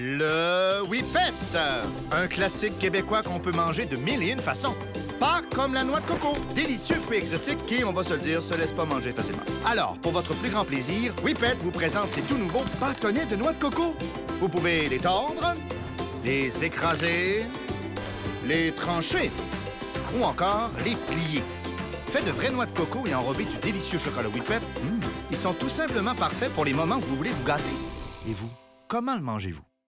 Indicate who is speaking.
Speaker 1: Le Whippet, un classique québécois qu'on peut manger de mille et une façons. Pas comme la noix de coco, délicieux fruit exotique qui, on va se le dire, se laisse pas manger facilement. Alors, pour votre plus grand plaisir, Whippet vous présente ses tout nouveaux bâtonnets de noix de coco. Vous pouvez les tordre, les écraser, les trancher ou encore les plier. Fait de vraies noix de coco et enrobés du délicieux chocolat Whippet, ils sont tout simplement parfaits pour les moments où vous voulez vous gâter. Et vous, comment le mangez-vous?